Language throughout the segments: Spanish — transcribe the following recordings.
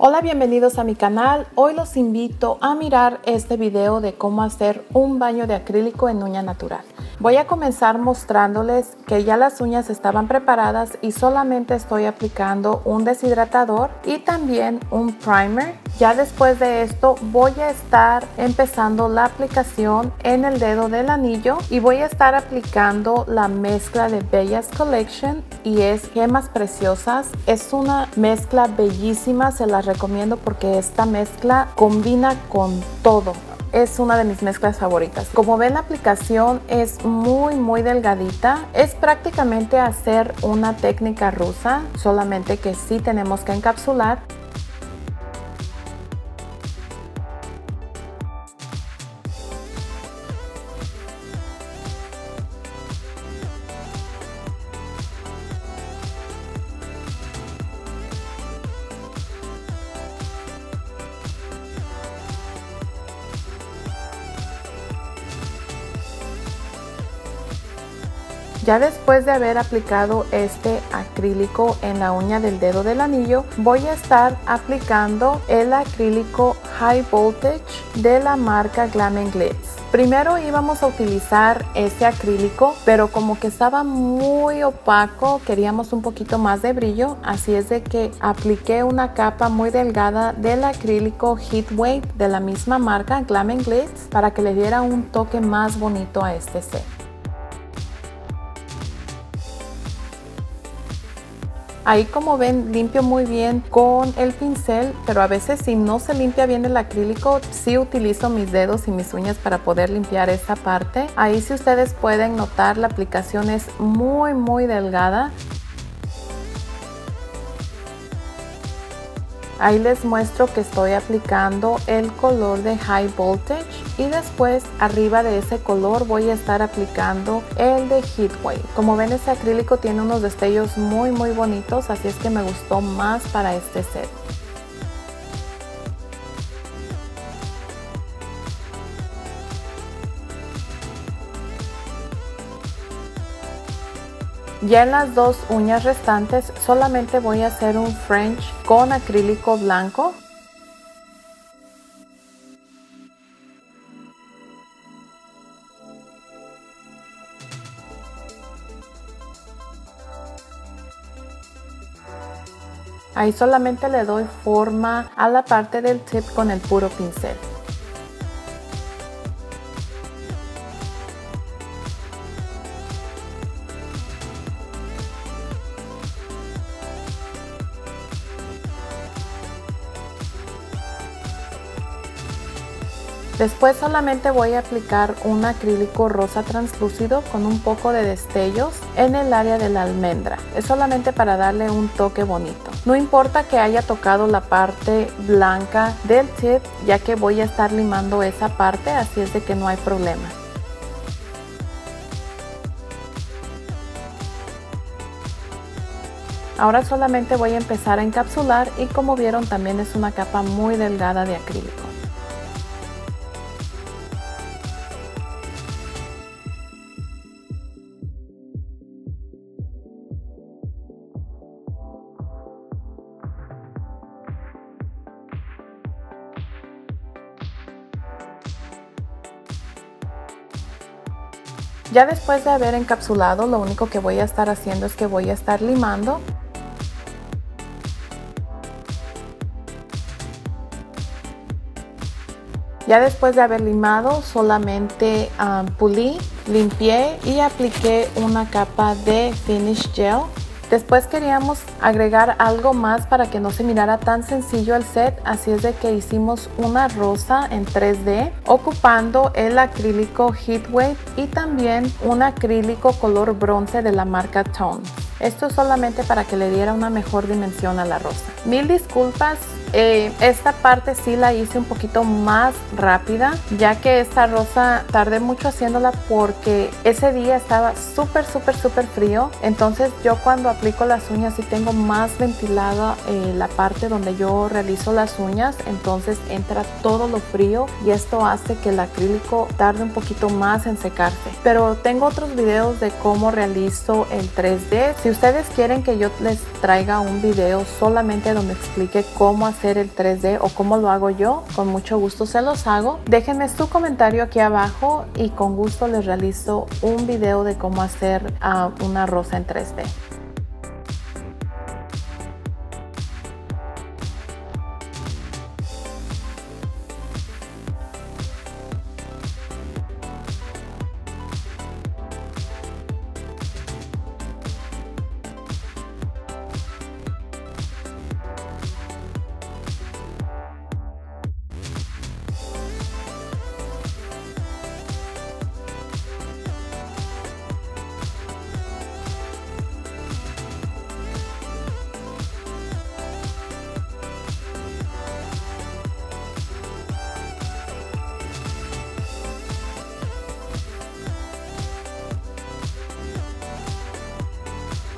Hola, bienvenidos a mi canal. Hoy los invito a mirar este video de cómo hacer un baño de acrílico en uña natural. Voy a comenzar mostrándoles que ya las uñas estaban preparadas y solamente estoy aplicando un deshidratador y también un primer. Ya después de esto voy a estar empezando la aplicación en el dedo del anillo y voy a estar aplicando la mezcla de Bellas Collection y es gemas preciosas. Es una mezcla bellísima, se las recomiendo porque esta mezcla combina con todo es una de mis mezclas favoritas. Como ven la aplicación es muy muy delgadita. Es prácticamente hacer una técnica rusa, solamente que sí tenemos que encapsular. Ya después de haber aplicado este acrílico en la uña del dedo del anillo, voy a estar aplicando el acrílico High Voltage de la marca Glam Glitz. Primero íbamos a utilizar este acrílico, pero como que estaba muy opaco, queríamos un poquito más de brillo, así es de que apliqué una capa muy delgada del acrílico Heat Wave de la misma marca Glam Glitz para que le diera un toque más bonito a este set. Ahí como ven limpio muy bien con el pincel, pero a veces si no se limpia bien el acrílico, sí utilizo mis dedos y mis uñas para poder limpiar esta parte. Ahí si ustedes pueden notar la aplicación es muy muy delgada Ahí les muestro que estoy aplicando el color de High Voltage y después arriba de ese color voy a estar aplicando el de Heatwave. Como ven ese acrílico tiene unos destellos muy muy bonitos así es que me gustó más para este set. Ya en las dos uñas restantes solamente voy a hacer un French con acrílico blanco. Ahí solamente le doy forma a la parte del tip con el puro pincel. Después solamente voy a aplicar un acrílico rosa translúcido con un poco de destellos en el área de la almendra. Es solamente para darle un toque bonito. No importa que haya tocado la parte blanca del tip ya que voy a estar limando esa parte así es de que no hay problema. Ahora solamente voy a empezar a encapsular y como vieron también es una capa muy delgada de acrílico. Ya después de haber encapsulado, lo único que voy a estar haciendo es que voy a estar limando. Ya después de haber limado, solamente um, pulí, limpié y apliqué una capa de Finish Gel Después queríamos agregar algo más para que no se mirara tan sencillo el set, así es de que hicimos una rosa en 3D ocupando el acrílico Heatwave y también un acrílico color bronce de la marca Tone. Esto es solamente para que le diera una mejor dimensión a la rosa. Mil disculpas eh, esta parte sí la hice un poquito más rápida, ya que esta rosa tardé mucho haciéndola porque ese día estaba súper, súper, súper frío. Entonces yo cuando aplico las uñas sí tengo más ventilada eh, la parte donde yo realizo las uñas. Entonces entra todo lo frío y esto hace que el acrílico tarde un poquito más en secarse. Pero tengo otros videos de cómo realizo el 3D. Si ustedes quieren que yo les traiga un video solamente donde explique cómo hacer hacer el 3D o cómo lo hago yo, con mucho gusto se los hago. Déjenme su comentario aquí abajo y con gusto les realizo un video de cómo hacer ah, una rosa en 3D.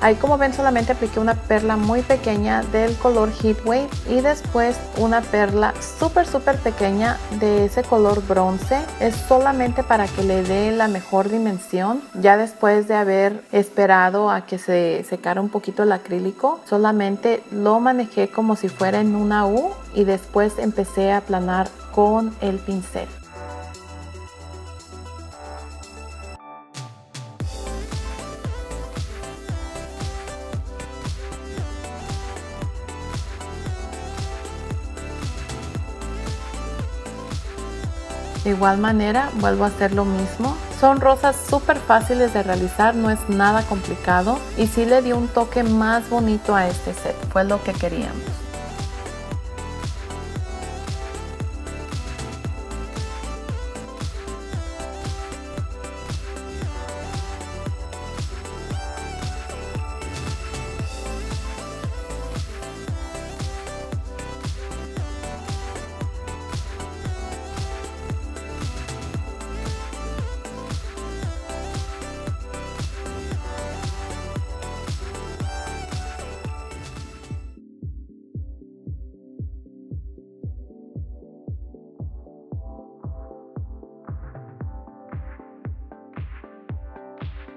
Ahí como ven solamente apliqué una perla muy pequeña del color Heat Wave y después una perla súper súper pequeña de ese color bronce. Es solamente para que le dé la mejor dimensión. Ya después de haber esperado a que se secara un poquito el acrílico, solamente lo manejé como si fuera en una U y después empecé a aplanar con el pincel. De igual manera vuelvo a hacer lo mismo. Son rosas súper fáciles de realizar, no es nada complicado y sí le dio un toque más bonito a este set, fue lo que queríamos.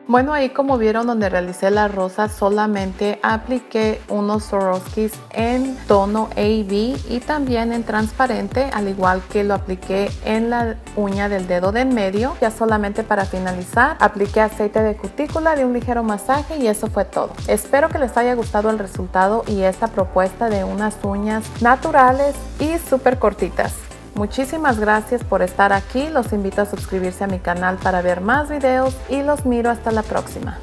Bueno, ahí como vieron donde realicé la rosa, solamente apliqué unos Swarovskis en tono AB y también en transparente, al igual que lo apliqué en la uña del dedo de en medio. Ya solamente para finalizar, apliqué aceite de cutícula de un ligero masaje y eso fue todo. Espero que les haya gustado el resultado y esta propuesta de unas uñas naturales y súper cortitas. Muchísimas gracias por estar aquí, los invito a suscribirse a mi canal para ver más videos y los miro hasta la próxima.